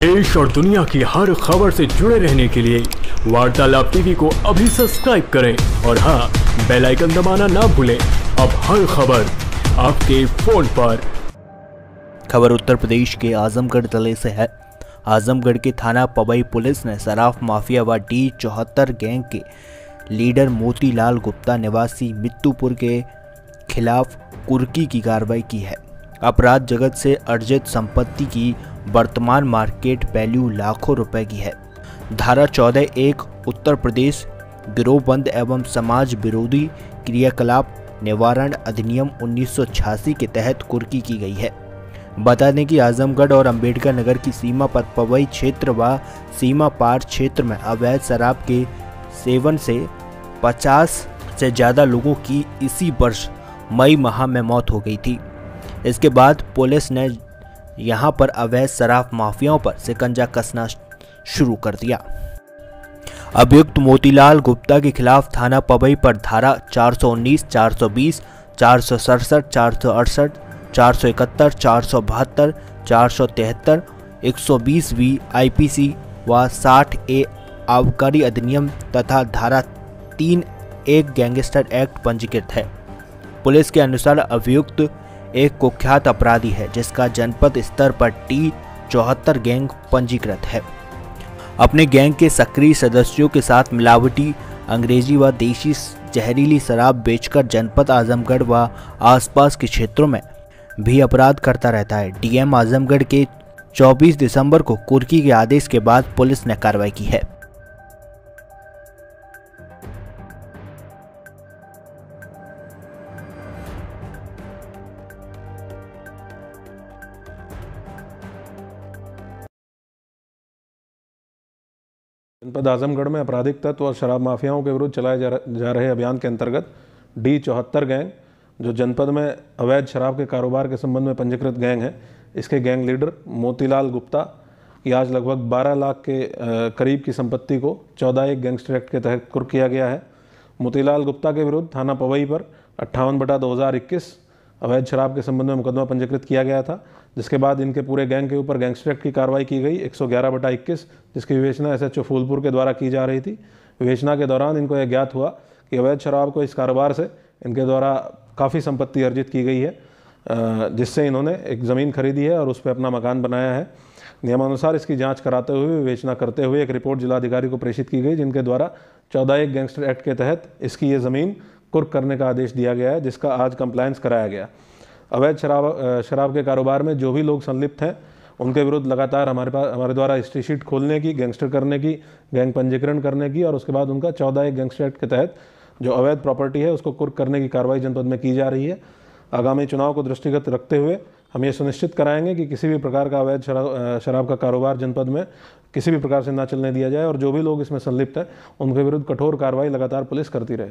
देश और दुनिया की हर खबर से जुड़े रहने के लिए वार्तालाप टीवी को अभी सब्सक्राइब करें। और हाँ बेल आइकन दबाना ना भूलें। अब हर खबर आपके फ़ोन पर। खबर उत्तर प्रदेश के आजमगढ़ ज़िले से है। आजमगढ़ के थाना पबई पुलिस ने सराफ माफिया व डी चौहत्तर गैंग के लीडर मोतीलाल गुप्ता निवासी मित्तुपुर के खिलाफ कुर्की की कार्रवाई की है। अपराध जगत से अर्जित संपत्ति की वर्तमान मार्केट वैल्यू लाखों रुपए की है। धारा चौदह एक, उत्तर प्रदेश गिरोहबंद एवं समाज विरोधी क्रियाकलाप निवारण अधिनियम 1986 के तहत कुर्की की गई है। बता दें कि आजमगढ़ और अंबेडकर नगर की सीमा पर पवई क्षेत्र व सीमा पार क्षेत्र में अवैध शराब के सेवन से 50 से ज़्यादा लोगों की इसी वर्ष मई माह में मौत हो गई थी। इसके बाद पुलिस ने यहाँ पर अवैध शराब माफियाओं पर सिकंजा कसना शुरू कर दिया। अभियुक्त मोतीलाल गुप्ता के खिलाफ थाना पबई पर धारा 419, 420, चार सौ सड़सठ चार सौ अड़सठ चार सौ इकहत्तर चार सौ बहत्तर चार सौ तिहत्तर एक सौ बीस वी आई व साठ ए आबकारी अधिनियम तथा धारा तीन एक गैंगस्टर एक्ट पंजीकृत है। पुलिस के अनुसार अभियुक्त एक कुख्यात अपराधी है, जिसका जनपद स्तर पर टी चौहत्तर गैंग पंजीकृत है। अपने गैंग के सक्रिय सदस्यों के साथ मिलावटी अंग्रेज़ी व देशी जहरीली शराब बेचकर जनपद आजमगढ़ व आसपास के क्षेत्रों में भी अपराध करता रहता है। डीएम आजमगढ़ के 24 दिसंबर को कुर्की के आदेश के बाद पुलिस ने कार्रवाई की है। जनपद आजमगढ़ में आपराधिक तत्व और शराब माफियाओं के विरुद्ध चलाए जा, रहे अभियान के अंतर्गत डी चौहत्तर गैंग जो जनपद में अवैध शराब के कारोबार के संबंध में पंजीकृत गैंग है इसके गैंग लीडर मोतीलाल गुप्ता की आज लगभग 12 लाख के करीब की संपत्ति को 14 एक गैंगस्टर एक्ट के तहत कुर्क किया गया है। मोतीलाल गुप्ता के विरुद्ध थाना पवई पर अट्ठावन बटा दो अवैध शराब के संबंध में मुकदमा पंजीकृत किया गया था, जिसके बाद इनके पूरे गैंग के ऊपर गैंगस्टर एक्ट की कार्रवाई की गई 111 बटा इक्कीस, जिसकी विवेचना एस एच फूलपुर के द्वारा की जा रही थी। विवेचना के दौरान इनको यह ज्ञात हुआ कि अवैध शराब को इस कारोबार से इनके द्वारा काफ़ी संपत्ति अर्जित की गई है जिससे इन्होंने एक ज़मीन खरीदी है और उस पर अपना मकान बनाया है। नियमानुसार इसकी जाँच कराते हुए, विवेचना करते हुए एक रिपोर्ट जिलाधिकारी को प्रेषित की गई, जिनके द्वारा चौदह एक गैंगस्टर एक्ट के तहत इसकी ये ज़मीन कुर्क करने का आदेश दिया गया है, जिसका आज कंप्लायंस कराया गया। अवैध शराब शराब के कारोबार में जो भी लोग संलिप्त हैं, उनके विरुद्ध लगातार हमारे पास, हमारे द्वारा हिस्ट्री शीट खोलने की गैंगस्टर करने की गैंग पंजीकरण करने की, और उसके बाद उनका चौदह एक गैंगस्टर एक्ट के तहत जो अवैध प्रॉपर्टी है, उसको कुर्क करने की कार्रवाई जनपद में की जा रही है। आगामी चुनाव को दृष्टिगत रखते हुए हम ये सुनिश्चित कराएँगे कि किसी भी प्रकार का अवैध शराब शराब का कारोबार जनपद में किसी भी प्रकार से ना चलने दिया जाए, और जो भी लोग इसमें संलिप्त हैं, उनके विरुद्ध कठोर कार्रवाई लगातार पुलिस करती रहे।